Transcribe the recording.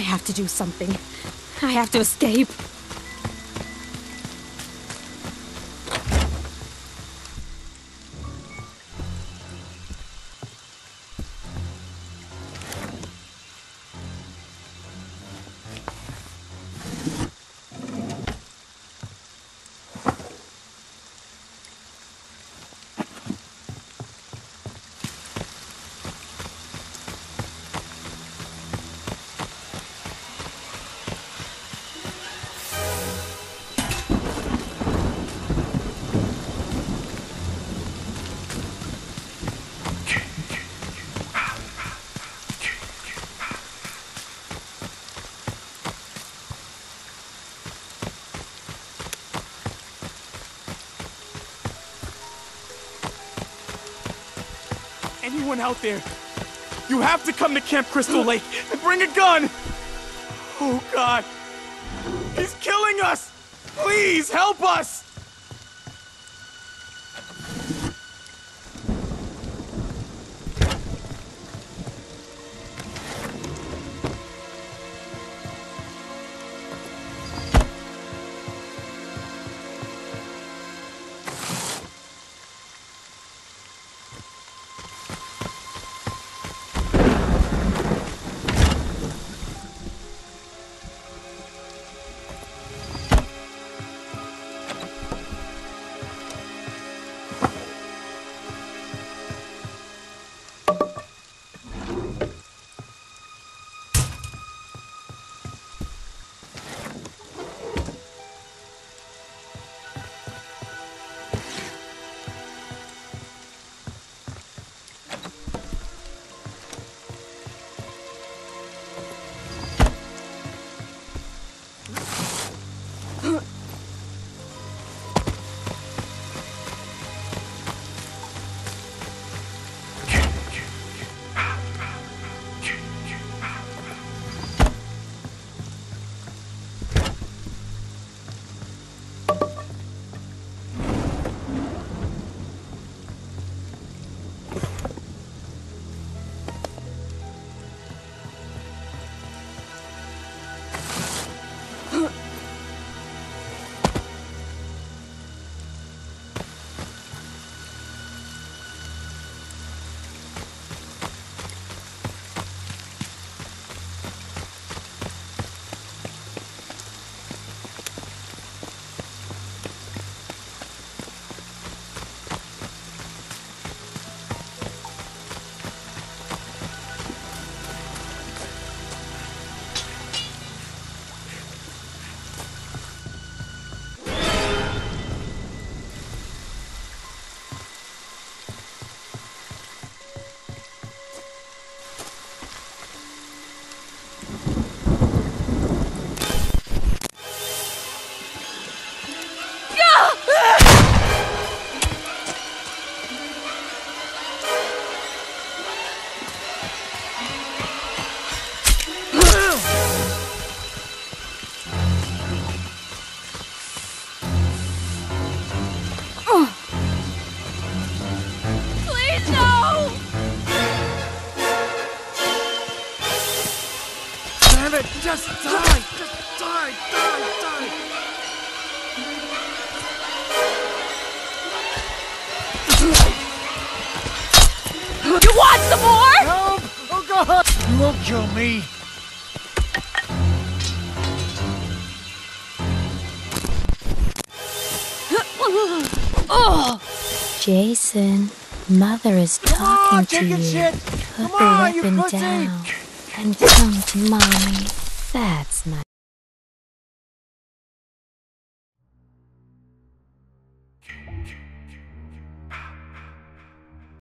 I have to do something. I have to escape. Anyone out there? You have to come to Camp Crystal Lake and bring a gun! Oh god! He's killing us! Please help us! Please, no! Damn it! Just die! Just die! Die! Die! You want some more? Help! Oh god! You won't kill me. Oh! Jason, Mother is talking to chicken you. shit! Put Come on, the you weapon down and come to mommy. That's my